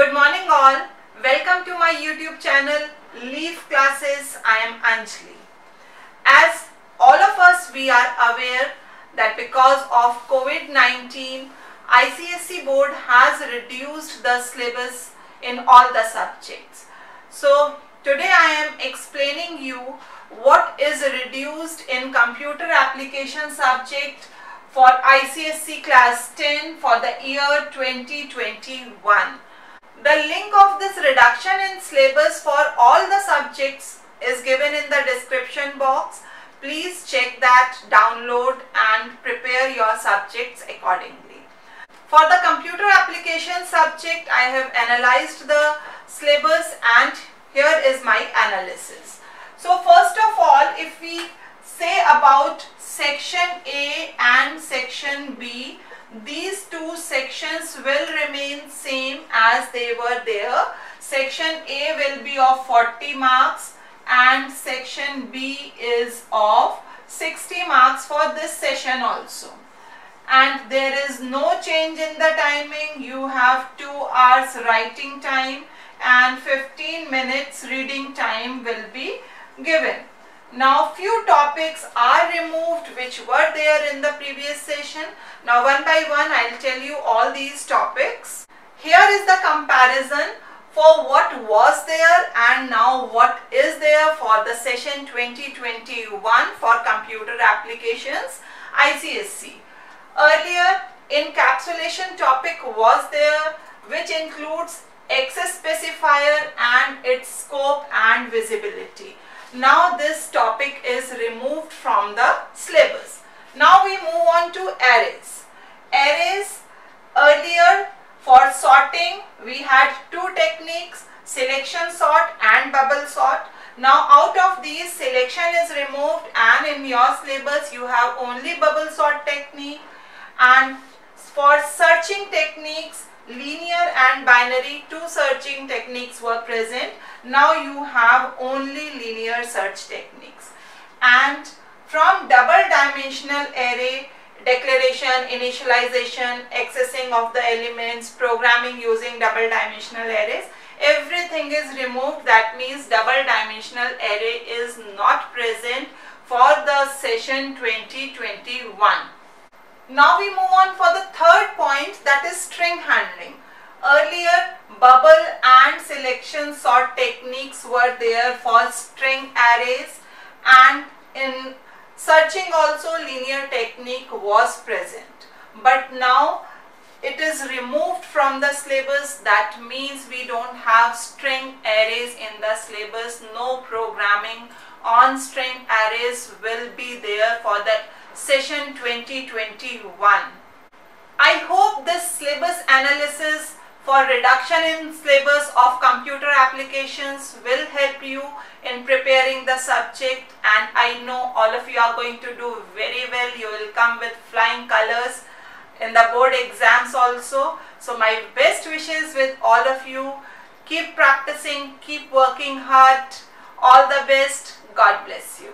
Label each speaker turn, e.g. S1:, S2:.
S1: Good morning all. Welcome to my YouTube channel Leaf Classes. I am Anjali. As all of us we are aware that because of COVID-19 ICSE board has reduced the syllabus in all the subjects. So today I am explaining you what is reduced in computer application subject for ICSE class 10 for the year 2021. The link of this reduction in syllabus for all the subjects is given in the description box. Please check that, download and prepare your subjects accordingly. For the computer application subject, I have analyzed the syllabus and here is my analysis. So first of all, if we say about section A and section B, these two sections will remain same as they were there. Section A will be of 40 marks and section B is of 60 marks for this session also. And there is no change in the timing. You have 2 hours writing time and 15 minutes reading time will be given. Now few topics are removed which were there in the previous session. Now one by one I will tell you all these topics. Here is the comparison for what was there and now what is there for the session 2021 for computer applications ICSE. Earlier encapsulation topic was there which includes access specifier and its scope and visibility. Now this topic is removed from the syllabus. Now we move on to arrays. Arrays earlier for sorting we had two techniques selection sort and bubble sort. Now out of these selection is removed and in your syllabus you have only bubble sort technique and for searching techniques linear and binary two searching techniques were present. Now you have only linear search techniques. And from double dimensional array declaration initialization accessing of the elements programming using double dimensional arrays everything is removed. That means double dimensional array is not present for the session 2021 now we move on for the that is string handling. Earlier bubble and selection sort techniques were there for string arrays and in searching also linear technique was present. But now it is removed from the syllabus that means we don't have string arrays in the syllabus. No programming on string arrays will be there for the session 2021. I hope this syllabus analysis for reduction in syllabus of computer applications will help you in preparing the subject and I know all of you are going to do very well. You will come with flying colors in the board exams also. So my best wishes with all of you. Keep practicing, keep working hard. All the best. God bless you.